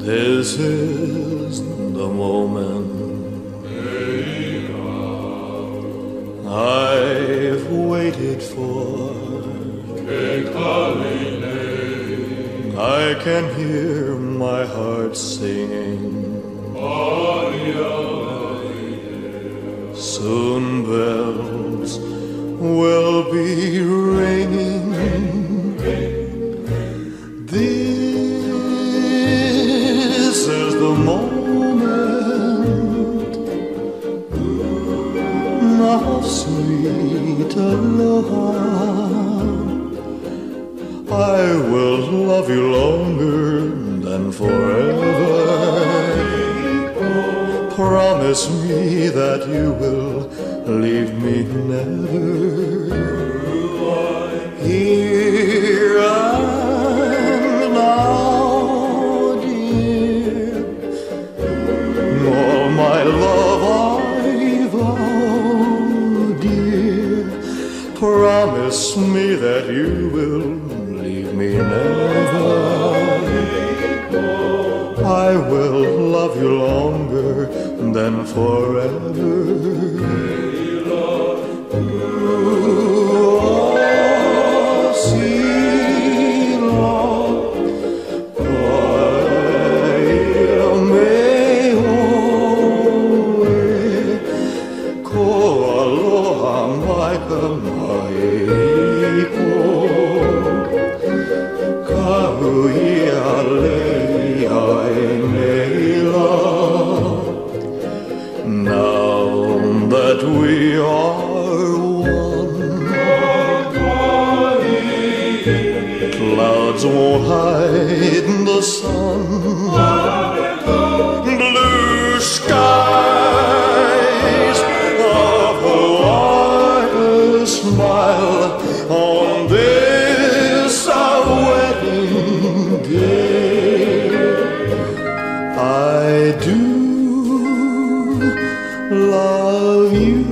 This is the moment I've waited for. I can hear my heart singing. Will be ringing. This is the moment of sweet love. I will love you longer than forever. Promise me that you will leave me never. Here and now, dear, all my love I vow, oh, dear. Promise me that you will leave me never. I will love you longer than forever. Oh, see, that we are one. Clouds won't hide the sun. Blue skies, a Hawaii smile love you.